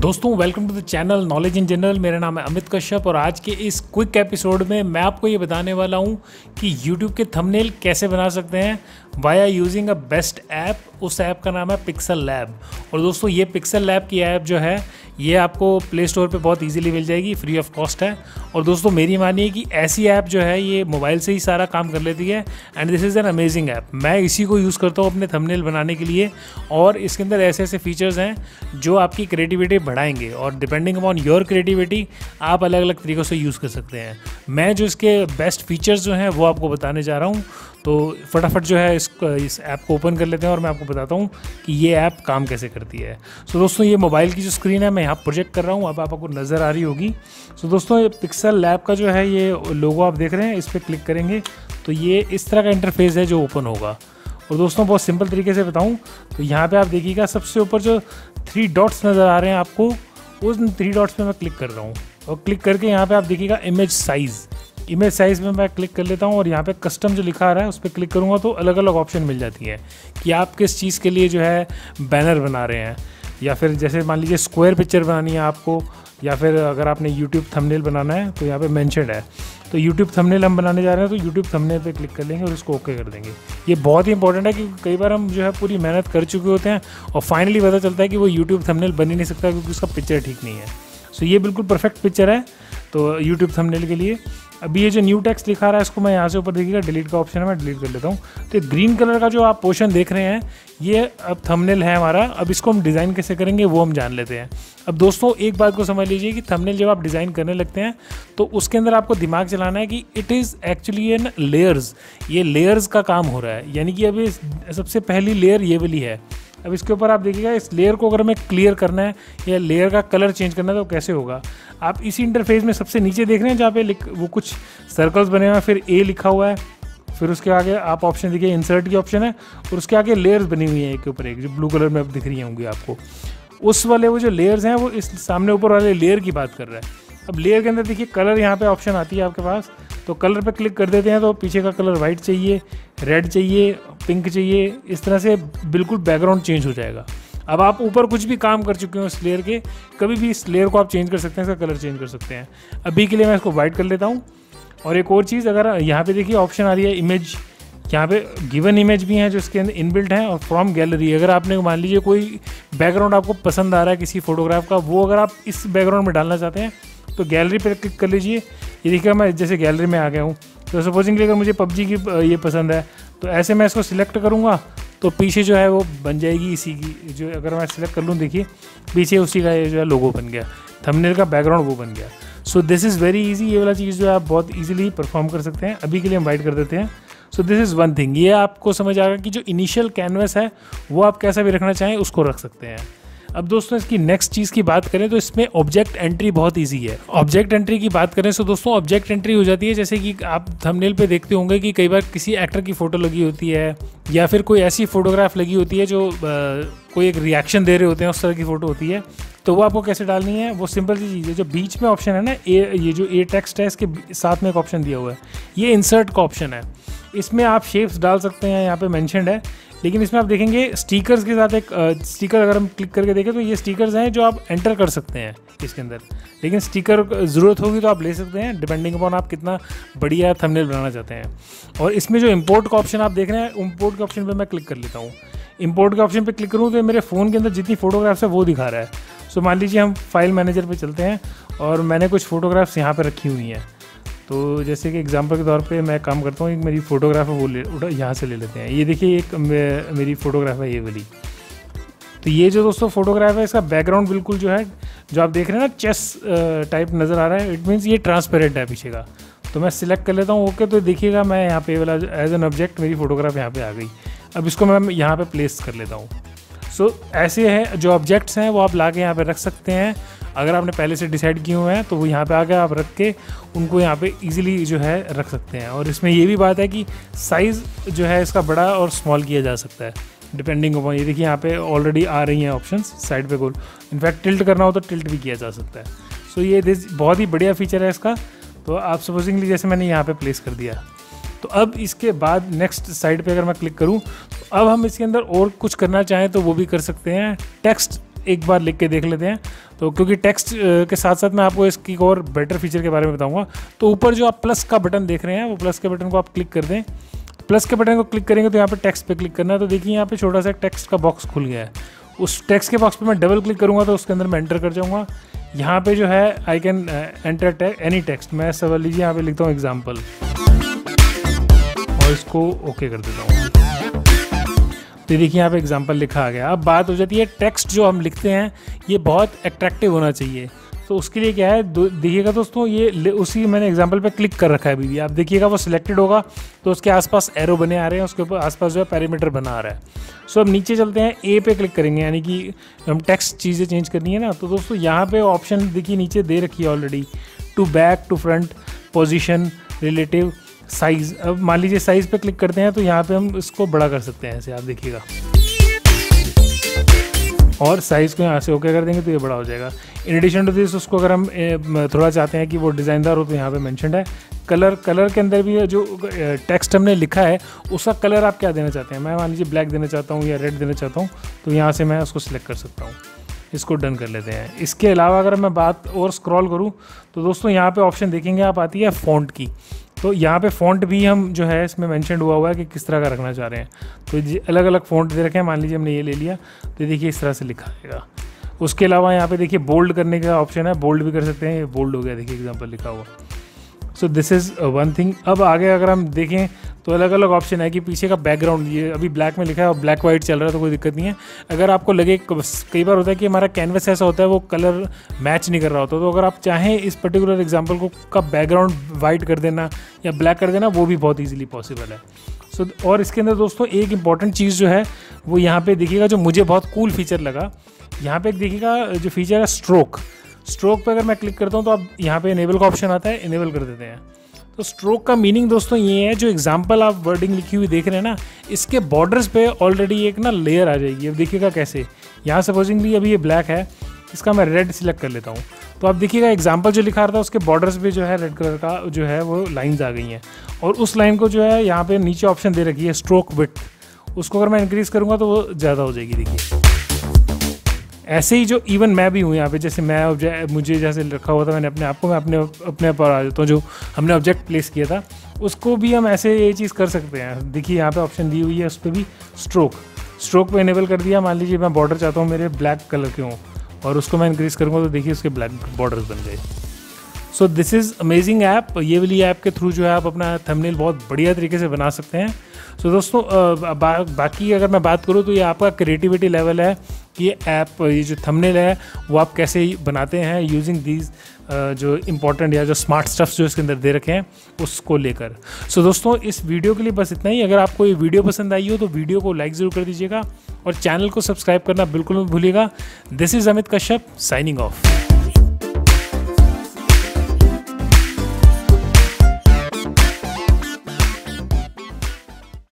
दोस्तों welcome to the channel knowledge in general मेरा नाम है अमित कश्यप और आज के इस क्विक एपिसोड में मैं आपको ये बताने वाला हूँ कि YouTube के थंबनेल कैसे बना सकते हैं। Via using a best app उस ऐप का नाम है पिक्सल लैब और दोस्तों, ये पिक्सल लैब की ऐप जो है, ये आपको प्ले स्टोर पे बहुत इजीली मिल जाएगी फ्री ऑफ़ कॉस्ट है। और दोस्तों, मेरी मानिए कि ऐसी ऐप जो है, ये मोबाइल से ही सारा काम कर लेती है। And this is an amazing app मैं इसी को यूज़ करता हूँ अपने थंबनेल बनाने के लिए। और इसके अंदर ऐसे ऐसे फीचर्स हैं, जो आपकी क्रिएटिविटी बढ़ाएँगे। और डिपेंडिंग अपॉन योर क्रिएटिविटी आप अलग अलग तरीक़ों से यूज़ कर सकते हैं। मैं जो इसके बेस्ट फीचर्स जो हैं, वो आपको बताने जा रहा हूँ। तो फटाफट जो है इस इस ऐप को ओपन कर लेते हैं और मैं आपको बताता हूँ कि ये ऐप काम कैसे करती है। सो so, दोस्तों ये मोबाइल की जो स्क्रीन है मैं यहाँ प्रोजेक्ट कर रहा हूँ। अब आप आपको नज़र आ रही होगी। सो so, दोस्तों ये पिक्सल लैब का जो है ये लोगो आप देख रहे हैं इस पर क्लिक करेंगे। तो ये इस तरह का इंटरफेस है जो ओपन होगा। और दोस्तों बहुत सिंपल तरीके से बताऊँ तो यहाँ पर आप देखिएगा सबसे ऊपर जो थ्री डॉट्स नज़र आ रहे हैं आपको उस थ्री डॉट्स पर मैं क्लिक कर रहा हूँ। और क्लिक करके यहाँ पर आप देखिएगा इमेज साइज़ इमेज साइज़ में मैं क्लिक कर लेता हूँ और यहाँ पे कस्टम जो लिखा आ रहा है, उस पर क्लिक करूँगा तो अलग अलग ऑप्शन मिल जाती है कि आप किस चीज़ के लिए जो है बैनर बना रहे हैं। या फिर जैसे मान लीजिए स्क्वायर पिक्चर बनानी है आपको, या फिर अगर आपने यूट्यूब थंबनेल बनाना है तो यहाँ पे मेंशनड है। तो यूट्यूब थंबनेल हम बनाने जा रहे हैं तो यूट्यूब थंबनेल पे क्लिक कर लेंगे और उसको ओके कर देंगे। ये बहुत ही इंपॉर्टेंट है क्योंकि कई बार हम जो है पूरी मेहनत कर चुके होते हैं और फाइनली पता चलता है कि वो यूट्यूब थंबनेल बन ही नहीं सकता क्योंकि उसका पिक्चर ठीक नहीं है। सो ये बिल्कुल परफेक्ट पिक्चर है तो यूट्यूब थंबनेल के लिए। अभी ये जो न्यू टेक्स्ट लिखा रहा है, इसको मैं यहाँ से ऊपर देखिएगा डिलीट का ऑप्शन है, मैं डिलीट कर लेता हूँ। तो ग्रीन कलर का जो आप पोर्शन देख रहे हैं, ये अब थंबनेल है हमारा। अब इसको हम डिज़ाइन कैसे करेंगे, वो हम जान लेते हैं। अब दोस्तों, एक बात को समझ लीजिए कि थंबनेल जब आप डिज़ाइन करने लगते हैं तो उसके अंदर आपको दिमाग चलाना है कि it is actually an layers ये लेयर्स का काम हो रहा है। यानी कि अभी सबसे पहली लेयर ये वाली है। अब इसके ऊपर आप देखिएगा, इस लेयर को अगर हमें क्लियर करना है या लेयर का कलर चेंज करना है तो कैसे होगा? आप इसी इंटरफेस में सबसे नीचे देख रहे हैं जहाँ पे वो कुछ सर्कल्स बने हुए हैं, फिर ए लिखा हुआ है, फिर उसके आगे आप ऑप्शन देखिए इंसर्ट की ऑप्शन है, और उसके आगे लेयर्स बनी हुई हैं एक के ऊपर एक, जो ब्लू कलर में अब दिख रही होंगी आपको। उस वाले वो जो लेयर्स हैं, वो इस सामने ऊपर वाले लेयर की बात कर रहा है। अब लेयर के अंदर देखिए कलर यहाँ पे ऑप्शन आती है आपके पास। तो कलर पे क्लिक कर देते हैं तो पीछे का कलर वाइट चाहिए, रेड चाहिए, पिंक चाहिए, इस तरह से बिल्कुल बैकग्राउंड चेंज हो जाएगा। अब आप ऊपर कुछ भी काम कर चुके हो इस लेयर के, कभी भी इस लेयर को आप चेंज कर सकते हैं, इसका कलर चेंज कर सकते हैं। अभी के लिए मैं इसको वाइट कर लेता हूँ। और एक और चीज़, अगर यहाँ पे देखिए ऑप्शन आ रही है इमेज यहाँ पे गिवन इमेज भी हैं जो इसके अंदर इनबिल्ट हैं और फ्रॉम गैलरी अगर आपने मान लीजिए कोई बैकग्राउंड आपको पसंद आ रहा है किसी फोटोग्राफ का, वो अगर आप इस बैकग्राउंड में डालना चाहते हैं तो गैलरी पर क्लिक कर लीजिए। ये देखिए, मैं जैसे गैलरी में आ गया हूँ। तो सपोजिंगली अगर मुझे पबजी की ये पसंद है तो ऐसे मैं इसको सिलेक्ट करूँगा तो पीछे जो है वो बन जाएगी इसी की, जो अगर मैं सिलेक्ट कर लूँ, देखिए, पीछे उसी का ये जो है लोगो बन गया। थंबनेल का बैकग्राउंड वो बन गया। So this is very easy ये वाला चीज़ जो है आप बहुत इजीली परफॉर्म कर सकते हैं। अभी के लिए हम वाइट कर देते हैं। So this is one thing ये आपको समझ आएगा कि जो इनिशियल कैनवस है, वो आप कैसा भी रखना चाहें, उसको रख सकते हैं। अब दोस्तों इसकी नेक्स्ट चीज़ की बात करें तो इसमें ऑब्जेक्ट एंट्री बहुत ईजी है। ऑब्जेक्ट एंट्री की बात करें तो दोस्तों ऑब्जेक्ट एंट्री हो जाती है जैसे कि आप थंबनेल पे देखते होंगे कि कई बार किसी एक्टर की फ़ोटो लगी होती है या फिर कोई ऐसी फोटोग्राफ लगी होती है जो आ, कोई एक रिएक्शन दे रहे होते हैं उस तरह की फ़ोटो होती है। तो वो आपको कैसे डालनी है? वो सिंपल सी चीज़ है। जो बीच में ऑप्शन है ना ए ये जो ए टेक्स्ट है इसके साथ में एक ऑप्शन दिया हुआ है। ये इंसर्ट का ऑप्शन है। इसमें आप शेप्स डाल सकते हैं यहाँ पे मैंशनड है। लेकिन इसमें आप देखेंगे स्टिकर्स के साथ एक स्टिकर अगर हम क्लिक करके देखें तो ये स्टिकर्स हैं जो आप एंटर कर सकते हैं इसके अंदर। लेकिन स्टिकर ज़रूरत होगी तो आप ले सकते हैं, डिपेंडिंग अपॉन आप कितना बढ़िया थंबनेल बनाना चाहते हैं। और इसमें जो इम्पोर्ट का ऑप्शन आप देख रहे हैं इम्पोर्ट के ऑप्शन पर मैं क्लिक कर लेता हूँ। इम्पोर्ट के ऑप्शन पर क्लिक करूँ तो मेरे फ़ोन के अंदर जितनी फ़ोटोग्राफ्स है वो दिखा रहा है। सो मान लीजिए हम फ़ाइल मैनेजर पर चलते हैं और मैंने कुछ फ़ोटोग्राफ्स यहाँ पर रखी हुई हैं। तो जैसे कि एग्जांपल के तौर पे मैं काम करता हूँ, एक मेरी फ़ोटोग्राफ है वो ले यहाँ से ले लेते हैं। ये देखिए, एक मेरी फ़ोटोग्राफ है ये वाली। तो ये जो दोस्तों फोटोग्राफ है, इसका बैकग्राउंड बिल्कुल जो है, जो आप देख रहे हैं ना चेस टाइप नज़र आ रहा है। इट मीन्स ये ट्रांसपेरेंट है पीछे का। तो मैं सिलेक्ट कर लेता हूँ ओके तो देखिएगा मैं यहाँ पे वाला एज एन ऑब्जेक्ट मेरी फोटोग्राफ यहाँ पे आ गई। अब इसको मैं यहाँ पे प्लेस कर लेता हूँ। सो so, ऐसे हैं जो ऑब्जेक्ट्स हैं वो आप ला के यहाँ पर रख सकते हैं। अगर आपने पहले से डिसाइड किए हुए हैं तो वो यहाँ पे आके आप रख के उनको यहाँ पे इजीली जो है रख सकते हैं। और इसमें ये भी बात है कि साइज़ जो है इसका बड़ा और स्मॉल किया जा सकता है डिपेंडिंग अपॉन ये देखिए यहाँ पे ऑलरेडी आ रही हैं ऑप्शंस साइड पे गोल। इनफैक्ट टिल्ट करना हो तो टिल्ट भी किया जा सकता है। सो so ये बहुत ही बढ़िया फीचर है इसका। तो आप सपोजिंगली जैसे मैंने यहाँ पे प्लेस कर दिया। तो अब इसके बाद नेक्स्ट साइड पे अगर मैं क्लिक करूँ तो अब हम इसके अंदर और कुछ करना चाहें तो वो भी कर सकते हैं। टेक्स्ट एक बार लिख के देख लेते हैं। तो क्योंकि टेक्स्ट के साथ साथ मैं आपको इसकी और बेटर फीचर के बारे में बताऊँगा। तो ऊपर जो आप प्लस का बटन देख रहे हैं, वो प्लस के बटन को आप क्लिक कर दें। प्लस के बटन को क्लिक करेंगे तो यहाँ पे टेक्स्ट पे क्लिक करना है। तो देखिए यहाँ पे छोटा सा टेक्स्ट का बॉक्स खुल गया है। उस टेक्स्ट के बॉक्स पर मैं डबल क्लिक करूँगा तो उसके अंदर मैं एंटर कर जाऊँगा। यहाँ पे जो है I can enter any text मैं सवाल लीजिए, यहाँ पे लिखता हूँ एग्ज़ाम्पल और इसको ओके कर देता हूँ। तो देखिए यहाँ पे एग्ज़ाम्पल लिखा आ गया। अब बात हो जाती है टेक्स्ट जो हम लिखते हैं, ये बहुत अट्रैक्टिव होना चाहिए। तो उसके लिए क्या है देखिएगा दोस्तों, ये उसी मैंने एग्ज़ाम्पल पे क्लिक कर रखा है अभी भी। आप देखिएगा वो सिलेक्टेड होगा तो उसके आसपास एरो बने आ रहे हैं, उसके ऊपर आसपास जो है पैरामीटर बना आ रहा है। सो अब नीचे चलते हैं ए पे क्लिक करेंगे, यानी कि हम टेक्स्ट चीज़ें चेंज करनी है ना। तो दोस्तों, यहाँ पे ऑप्शन देखिए नीचे दे रखी है already to back to front position relative size अब मान लीजिए साइज़ पे क्लिक करते हैं तो यहाँ पे हम इसको बड़ा कर सकते हैं, ऐसे आप देखिएगा। और साइज़ को यहाँ से ओके कर देंगे तो ये बड़ा हो जाएगा। इन एडिशन टू दिस उसको अगर हम थोड़ा चाहते हैं कि वो डिज़ाइनदार हो तो यहाँ पे मैंशनड है। कलर कलर के अंदर भी जो टेक्स्ट हमने लिखा है, उसका कलर आप क्या देना चाहते हैं? मैं मान लीजिए ब्लैक देना चाहता हूँ या रेड देना चाहता हूँ तो यहाँ से मैं उसको सिलेक्ट कर सकता हूँ। इसको डन कर लेते हैं। इसके अलावा अगर मैं बात और स्क्रॉल करूँ तो दोस्तों यहाँ पे ऑप्शन देखेंगे आप, आती है फ़ॉन्ट की। तो यहाँ पे फ़ॉन्ट भी हम जो है इसमें मेंशन हुआ हुआ है कि किस तरह का रखना चाह रहे हैं। तो अलग अलग फ़ॉन्ट दे रखे हैं। मान लीजिए हमने ये ले लिया तो देखिए इस तरह से लिखा आएगा उसके अलावा यहाँ पे देखिए बोल्ड करने का ऑप्शन है। बोल्ड भी कर सकते हैं। बोल्ड हो गया, देखिए एग्ज़ाम्पल लिखा हुआ। So this is one thing अब आगे अगर हम देखें तो अलग अलग ऑप्शन है कि पीछे का बैकग्राउंड ये अभी ब्लैक में लिखा है और ब्लैक वाइट चल रहा है तो कोई दिक्कत नहीं है। अगर आपको लगे कई बार होता है कि हमारा कैनवस ऐसा होता है वो कलर मैच नहीं कर रहा होता तो अगर आप चाहें इस पर्टिकुलर एग्ज़ाम्पल को का बैकग्राउंड वाइट कर देना या ब्लैक कर देना वो भी बहुत ईजिली पॉसिबल है। सो so, और इसके अंदर दोस्तों एक इंपॉर्टेंट चीज़ जो है वो यहाँ पे देखिएगा जो मुझे बहुत कूल फीचर लगा। यहाँ पे एक देखिएगा जो फीचर है स्ट्रोक स्ट्रोक पे अगर मैं क्लिक करता हूँ तो आप यहाँ पे इनेबल का ऑप्शन आता है इनेबल कर देते हैं। तो स्ट्रोक का मीनिंग दोस्तों ये है, जो एग्ज़ाम्पल आप वर्डिंग लिखी हुई देख रहे हैं ना, इसके बॉर्डर्स पे ऑलरेडी एक ना लेयर आ जाएगी। अब देखिएगा कैसे। यहाँ सपोजिंगली अभी ये ब्लैक है, इसका मैं रेड सिलेक्ट कर लेता हूँ। तो आप देखिएगा एग्ज़ाम्पल जो लिखा रहा था, उसके बॉर्डर्स पे जो है रेड कलर का जो है वो लाइन्स आ गई हैं। और उस लाइन को जो है यहाँ पे नीचे ऑप्शन दे रखी है स्ट्रोक विथ उसको अगर मैं इंक्रीज़ करूँगा तो वो ज़्यादा हो जाएगी, देखिए। ऐसे ही जो इवन मैं भी हूँ यहाँ पे जैसे मैं मुझे जैसे रखा हुआ था मैंने अपने आप को मैं अपने अपने पर आ जाता हूँ जो हमने ऑब्जेक्ट प्लेस किया था उसको भी हम ऐसे ये चीज़ कर सकते हैं। देखिए यहाँ पे ऑप्शन दी हुई है उस पर भी स्ट्रोक स्ट्रोक पे इनेबल कर दिया मान लीजिए मैं बॉर्डर चाहता हूँ मेरे ब्लैक कलर के हों और उसको मैं इंक्रीज़ करूँगा तो देखिए उसके ब्लैक बॉर्डर्स बन गए। So this is amazing app ये वाली ऐप के थ्रू जो है आप अपना थंबनेल बहुत बढ़िया तरीके से बना सकते हैं। सो so, दोस्तों बा, बाकी अगर मैं बात करूँ तो ये आपका क्रिएटिविटी लेवल है। ये ऐप ये जो थंबनेल है वो आप कैसे बनाते हैं यूजिंग दीज जो इम्पोर्टेंट या जो स्मार्ट स्टफ्स जो इसके अंदर दे रखे हैं उसको लेकर। सो so, दोस्तों इस वीडियो के लिए बस इतना ही। अगर आपको ये वीडियो पसंद आई हो तो वीडियो को लाइक ज़रूर कर दीजिएगा और चैनल को सब्सक्राइब करना बिल्कुल मत भूलिएगा। This is Amit Kashyap signing off